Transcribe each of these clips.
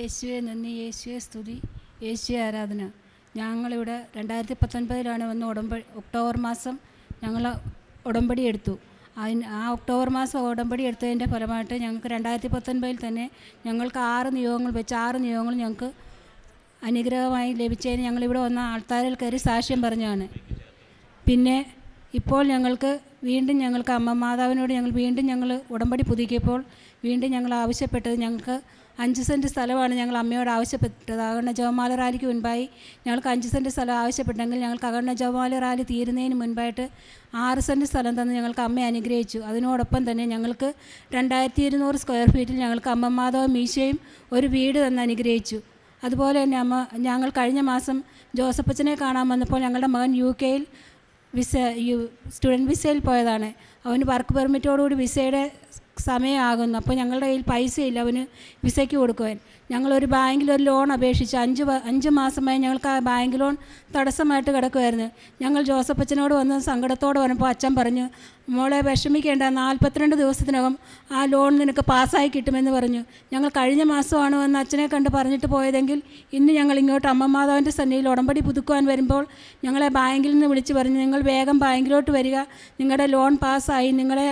യേശുവെ നന്ദി യേശുവെ സ്തുതി യേശുവെ ആരാധന. ഞങ്ങളിവിടെ രണ്ടായിരത്തി പത്തൊൻപതിലാണ് വന്ന് ഉടമ്പടി ഒക്ടോബർ മാസം ഞങ്ങൾ ഉടമ്പടി എടുത്തു. അതിന് ആ ഒക്ടോബർ മാസം ഉടമ്പടി എടുത്തതിന്റെ ഫലമായിട്ട് ഞങ്ങൾക്ക് രണ്ടായിരത്തി പത്തൊൻപതിൽ തന്നെ ഞങ്ങൾക്ക് ആറ് നിയോഗങ്ങൾ വെച്ച് ആറ് നിയോഗങ്ങൾ ഞങ്ങൾക്ക് അനുഗ്രഹമായി ലഭിച്ചതിന് ഞങ്ങളിവിടെ വന്ന ആൾത്താരിൽ കയറി സാക്ഷ്യം പറഞ്ഞാണ് പിന്നെ ഇപ്പോൾ ഞങ്ങൾക്ക് വീണ്ടും ഞങ്ങൾക്ക് അമ്മ മാതാവിനോട് ഞങ്ങൾ വീണ്ടും ഞങ്ങൾ ഉടമ്പടി പുതുക്കിയപ്പോൾ വീണ്ടും ഞങ്ങൾ ആവശ്യപ്പെട്ടത് ഞങ്ങൾക്ക് അഞ്ച് സെന്റ് സ്ഥലമാണ് ഞങ്ങൾ അമ്മയോട് ആവശ്യപ്പെട്ടത്. അകണ്ണ ജവമാല റാലിക്ക് മുൻപായി ഞങ്ങൾക്ക് അഞ്ച് സെന്റ് സ്ഥലം ആവശ്യപ്പെട്ടെങ്കിൽ ഞങ്ങൾക്ക് അകണ്ണ ജവമാല റാലി തീരുന്നതിന് മുൻപായിട്ട് ആറ് സെന്റ് സ്ഥലം തന്ന് ഞങ്ങൾക്ക് അമ്മയെ അനുഗ്രഹിച്ചു. അതിനോടൊപ്പം തന്നെ ഞങ്ങൾക്ക് രണ്ടായിരത്തി ഇരുന്നൂറ് സ്ക്വയർ ഫീറ്റിൽ ഞങ്ങൾക്ക് അമ്മ മാതാവ് മീശയും ഒരു വീട് തന്ന് അനുഗ്രഹിച്ചു. അതുപോലെ തന്നെ അമ്മ ഞങ്ങൾ കഴിഞ്ഞ മാസം ജോസഫച്ചനെ കാണാൻ വന്നപ്പോൾ ഞങ്ങളുടെ മകൻ യു കെയിൽ വിസ യു സ്റ്റുഡന്റ് വിസയിൽ പോയതാണ്. അവന് വർക്ക് പെർമിറ്റോടുകൂടി വിസയുടെ സമയമാകുന്നു. അപ്പോൾ ഞങ്ങളുടെ കയ്യിൽ പൈസയില്ല. അവന് വിസയ്ക്ക് കൊടുക്കുവാൻ. ഞങ്ങളൊരു ബാങ്കിൽ ഒരു ലോൺ അപേക്ഷിച്ച് അഞ്ച് അഞ്ച് മാസമായി ഞങ്ങൾക്ക് ആ ബാങ്ക് ലോൺ തടസ്സമായിട്ട് കിടക്കുമായിരുന്നു ഞങ്ങൾ ജോസഫ് അച്ഛനോട് വന്ന് സങ്കടത്തോടെ വന്നപ്പോൾ അച്ഛൻ പറഞ്ഞു മോളെ വിഷമിക്കേണ്ട. നാൽപ്പത്തിരണ്ട് ദിവസത്തിനകം ആ ലോൺ നിനക്ക് പാസ്സായി കിട്ടുമെന്ന് പറഞ്ഞു. ഞങ്ങൾ കഴിഞ്ഞ മാസമാണ് വന്ന് അച്ഛനെ കണ്ട് പറഞ്ഞിട്ട് പോയതെങ്കിൽ ഇന്ന് ഞങ്ങൾ ഇങ്ങോട്ട് അമ്മമാതാവിന്റെ സന്നിധിയിൽ ഉടമ്പടി പുതുക്കുവാൻ വരുമ്പോൾ ഞങ്ങളെ ബാങ്കിൽ നിന്ന് വിളിച്ച് പറഞ്ഞു നിങ്ങൾ വേഗം ബാങ്കിലോട്ട് വരിക. നിങ്ങളുടെ ലോൺ പാസ്സായി. നിങ്ങളെ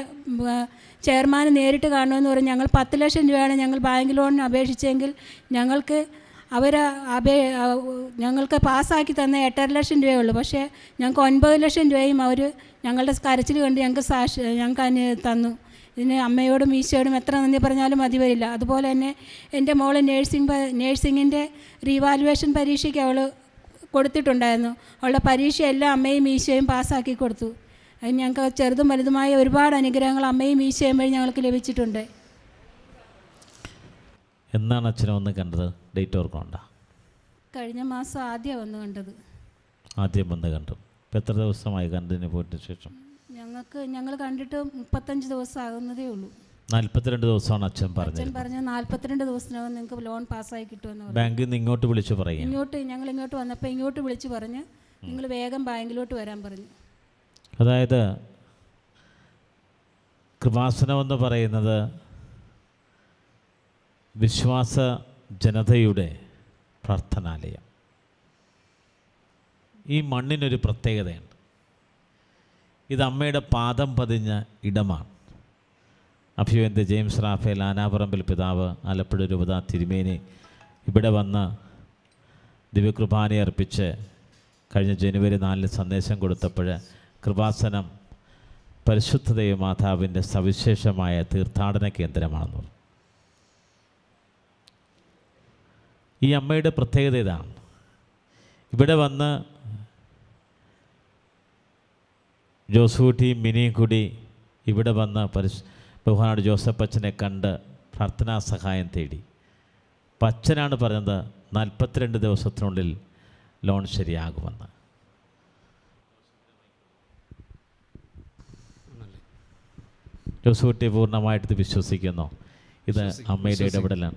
ചെയർമാൻ നേരിട്ട് കാണുമെന്ന് പറഞ്ഞ് ഞങ്ങൾ പത്ത് ലക്ഷം രൂപയാണ് ഞങ്ങൾ ബാങ്ക് ലോണിന് അപേക്ഷിച്ചെങ്കിൽ ഞങ്ങൾക്ക് അവർ അപേ ഞങ്ങൾക്ക് പാസ്സാക്കി തന്ന എട്ടര ലക്ഷം രൂപയേ ഉള്ളൂ. പക്ഷേ ഞങ്ങൾക്ക് ഒൻപത് ലക്ഷം രൂപയും അവർ ഞങ്ങളുടെ കരച്ചിൽ കണ്ട് ഞങ്ങൾക്ക് സാക്ഷി ഞങ്ങൾക്ക് അതിന് തന്നു. ഇതിന് അമ്മയോടും ഈശോയോടും എത്ര നന്ദി പറഞ്ഞാലും മതി വരില്ല. അതുപോലെ തന്നെ എന്റെ മോൾ നേഴ്സിംഗ് നേഴ്സിങ്ങിന്റെ റീവാലുവേഷൻ പരീക്ഷയ്ക്ക് അവൾ കൊടുത്തിട്ടുണ്ടായിരുന്നു. അവളുടെ പരീക്ഷയെല്ലാം അമ്മയും ഈശോയും പാസ്സാക്കി കൊടുത്തു. അതിന് ഞങ്ങൾക്ക് ചെറുതും വലുതുമായ ഒരുപാട് അനുഗ്രഹങ്ങൾ അമ്മയും ഈശോയും വഴി ഞങ്ങൾക്ക് ലഭിച്ചിട്ടുണ്ട്. എന്നാണ് അച്ഛനെ വന്ന് കണ്ടത്? ഡേറ്റ് ഓർക്കണ്ട കഴിഞ്ഞ മാസം ആദ്യം വന്ന് കണ്ടത്. ആദ്യം വന്ന് കണ്ടു. എത്ര ദിവസമായി കണ്ടതിന് പോയിട്ട് ശേഷം? ഞങ്ങൾക്ക് ഞങ്ങൾ കണ്ടിട്ട് മുപ്പത്തഞ്ച് ദിവസം ആകുന്നതേ ഉള്ളൂ. നാൽപ്പത്തിരണ്ട് ദിവസമാണ് അച്ഛൻ പറഞ്ഞത്. അച്ഛൻ പറഞ്ഞു നാൽപ്പത്തിരണ്ട് ദിവസത്തിനകം നിങ്ങൾക്ക് ലോൺ പാസ്സായി കിട്ടുമെന്ന് പറഞ്ഞു. ബാങ്കിൽ നിന്ന് ഇങ്ങോട്ട് വിളിച്ച് പറയും ഇങ്ങോട്ട് ഞങ്ങൾ ഇങ്ങോട്ട് വന്നപ്പോൾ ഇങ്ങോട്ട് വിളിച്ച് പറഞ്ഞ് നിങ്ങൾ വേഗം ബാങ്കിലോട്ട് വരാൻ പറഞ്ഞു. അതായത് കൃപാസനമെന്ന് പറയുന്നത് വിശ്വാസ ജനതയുടെ പ്രാർത്ഥനാലയം. ഈ മണ്ണിനൊരു പ്രത്യേകതയുണ്ട്. ഇത് അമ്മയുടെ പാദം പതിഞ്ഞ ഇടമാണ്. അഭിവന്ത് ജെയിംസ് റാഫേൽ ആനാപറമ്പിൽ പിതാവ് ആലപ്പുഴ രൂപത തിരുമേനി ഇവിടെ വന്ന് ദിവ്യകൃപാനെ അർപ്പിച്ച് കഴിഞ്ഞ ജനുവരി നാലിന് സന്ദേശം കൊടുത്തപ്പോൾ കൃപാസനം പരിശുദ്ധതയെ മാതാവിന്റെ സവിശേഷമായ തീർത്ഥാടന കേന്ദ്രമാണെന്ന് ഈ അമ്മയുടെ പ്രത്യേകത ഇതാണ്. ഇവിടെ വന്ന് ജോസൂട്ടിയും മിനിയും കൂടി ഇവിടെ വന്ന് പരിശു ജോസഫ് അച്ഛനെ കണ്ട് പ്രാർത്ഥനാ സഹായം തേടി. അപ്പം അച്ഛനാണ് പറഞ്ഞത് നാൽപ്പത്തിരണ്ട് ദിവസത്തിനുള്ളിൽ ലോൺ ശരിയാകുമെന്ന്. ജോസൂട്ടി പൂർണമായിട്ട് വിശ്വസിക്കുന്നു. ഇത് അമ്മയുടെ ഇടപെടലാണ്.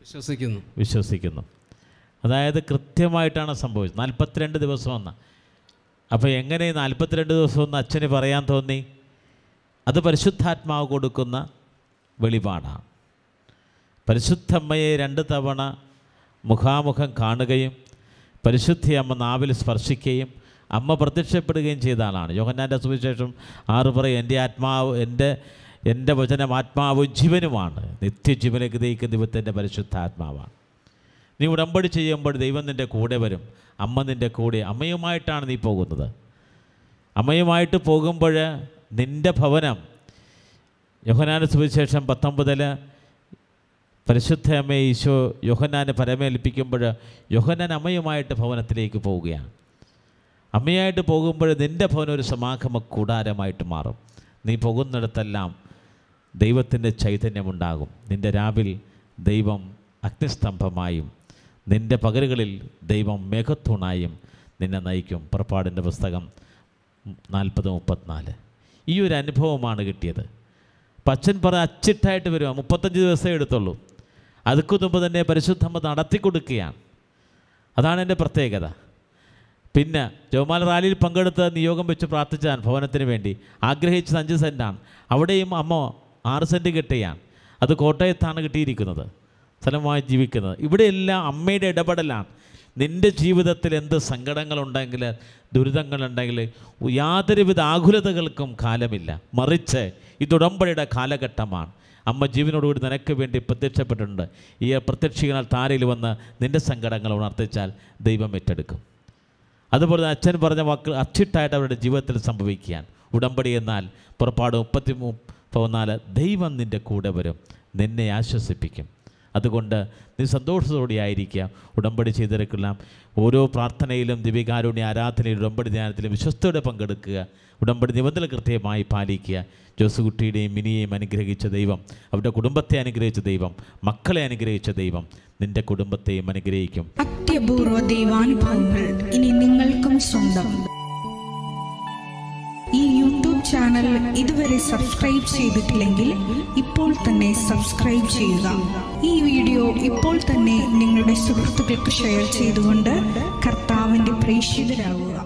വിശ്വസിക്കുന്നു. വിശ്വസിക്കുന്നു. അതായത് കൃത്യമായിട്ടാണ് സംഭവിച്ചത്. നാൽപ്പത്തിരണ്ട് ദിവസം വന്ന. അപ്പോൾ എങ്ങനെ നാൽപ്പത്തിരണ്ട് ദിവസം എന്ന് അച്ഛന് പറയാൻ തോന്നി? അത് പരിശുദ്ധാത്മാവ് കൊടുക്കുന്ന വെളിപാടാണ് പരിശുദ്ധമ്മയെ രണ്ട് തവണ മുഖാമുഖം കാണുകയും പരിശുദ്ധി അമ്മ നാവിൽ സ്പർശിക്കുകയും അമ്മ പ്രത്യക്ഷപ്പെടുകയും ചെയ്ത ആളാണ്. യോഹന്നാന്റെ സുവിശേഷം ആറ് പറയും എന്റെ ആത്മാവ് എന്റെ എന്റെ വചനം ആത്മാവും ജീവനുമാണ്. നിത്യജീവനേക്ക് ദയിക്കുന്ന ദൈവത്തിന്റെ പരിശുദ്ധാത്മാവാണ്. നീ ഉടമ്പടി ചെയ്യുമ്പോൾ ദൈവം നിന്റെ കൂടെ വരും. അമ്മ നിന്റെ കൂടെ അമ്മയുമായിട്ടാണ് നീ പോകുന്നത്. അമ്മയുമായിട്ട് പോകുമ്പോൾ നിന്റെ ഭവനം. യോഹനാന സുവിശേഷം പത്തൊമ്പതിൽ പരിശുദ്ധ അമ്മയെ ഈശോ യോഹനാനെ പരമേൽപ്പിക്കുമ്പോൾ യോഹന്നാൻ അമ്മയുമായിട്ട് ഭവനത്തിലേക്ക് പോവുകയാണ്. അമ്മയായിട്ട് പോകുമ്പോൾ നിന്റെ ഭവനം ഒരു സമാഗമ കൂടാരമായിട്ട് മാറും. നീ പോകുന്നിടത്തെല്ലാം ദൈവത്തിന്റെ ചൈതന്യമുണ്ടാകും. നിന്റെ രാവിൽ ദൈവം അഗ്നിസ്തംഭമായും നിന്റെ പകലുകളിൽ ദൈവം മേഘത്തൂണായും നിന്നെ നയിക്കും. പുറപ്പാടിന്റെ പുസ്തകം നാൽപ്പത് മുപ്പത്തിനാല്. ഈ ഒരു അനുഭവമാണ് കിട്ടിയത്. പച്ചൻ പറ അച്ചിട്ടായിട്ട് വരുക മുപ്പത്തഞ്ച് ദിവസമേ എടുത്തുള്ളൂ. അതുക്കു മുമ്പ് തന്നെ പരിശുദ്ധമ്മ നടത്തി കൊടുക്കുകയാണ് അതാണ് എന്റെ പ്രത്യേകത. പിന്നെ ജോമാൽ റാലിയിൽ പങ്കെടുത്ത് നിയോഗം വെച്ച് പ്രാർത്ഥിച്ചാൻ ഭവനത്തിന് വേണ്ടി. ആഗ്രഹിച്ചത് അഞ്ച് സെന്റാണ് അവിടെയും അമ്മ ആറ് സെന്റ് കിട്ടുകയാണ് അത് കോട്ടയത്താണ് കിട്ടിയിരിക്കുന്നത്. സ്ഥലമായി ജീവിക്കുന്നത്. ഇവിടെയെല്ലാം അമ്മയുടെ ഇടപെടലാണ്. നിന്റെ ജീവിതത്തിൽ എന്ത് സങ്കടങ്ങളുണ്ടെങ്കിൽ ദുരിതങ്ങളുണ്ടെങ്കിൽ യാതൊരുവിധ ആകുലതകൾക്കും കാലമില്ല. മറിച്ച് ഇതുടമ്പടിയുടെ കാലഘട്ടമാണ്. അമ്മ ജീവനോടുകൂടി നിനക്ക് വേണ്ടി പ്രത്യക്ഷപ്പെട്ടിട്ടുണ്ട്. ഈ പ്രത്യക്ഷികളാൽ താരയിൽ വന്ന് നിന്റെ സങ്കടങ്ങൾ ഉണർത്തിച്ചാൽ ദൈവം ഏറ്റെടുക്കും. അതുപോലെ തന്നെ അച്ഛൻ പറഞ്ഞ വാക്ക് അച്ചിട്ടായിട്ട് അവരുടെ ജീവിതത്തിൽ സംഭവിക്കുകയാണ്. ഉടമ്പടി എന്നാൽ പുറപ്പാട് മുപ്പത്തി പതിനാല് ദൈവം നിന്റെ കൂടെ വരും. നിന്നെ ആശ്വസിപ്പിക്കും. അതുകൊണ്ട് നീ സന്തോഷത്തോടെ ആയിരിക്കുക ഉടമ്പടി ചെയ്തിരിക്കുന്ന ഓരോ പ്രാർത്ഥനയിലും ദിവ്യകാരുണ്യ ആരാധനയിലും ഉടമ്പടി ധ്യാനത്തിലും വിശ്വസ്തയോടെ പങ്കെടുക്കുക. ഉടമ്പടി നിബന്ധന കൃത്യമായി പാലിക്കുക. ജോസുകുട്ടിയുടെയും മിനിയെയും അനുഗ്രഹിച്ച ദൈവം അവരുടെ കുടുംബത്തെ അനുഗ്രഹിച്ച ദൈവം മക്കളെ അനുഗ്രഹിച്ച ദൈവം നിന്റെ കുടുംബത്തെയും അനുഗ്രഹിക്കും. അത്യപൂർവ ദൈവാനുഭവങ്ങൾ ഇനി നിങ്ങൾക്കും സ്വന്തം. ചാനൽ ഇതുവരെ സബ്സ്ക്രൈബ് ചെയ്തിട്ടില്ലെങ്കിൽ ഇപ്പോൾ തന്നെ സബ്സ്ക്രൈബ് ചെയ്യുക. ഈ വീഡിയോ ഇപ്പോൾ തന്നെ നിങ്ങളുടെ സുഹൃത്തുക്കൾക്ക് ഷെയർ ചെയ്തുകൊണ്ട് കർത്താവിന്റെ പ്രേക്ഷിതരാകുക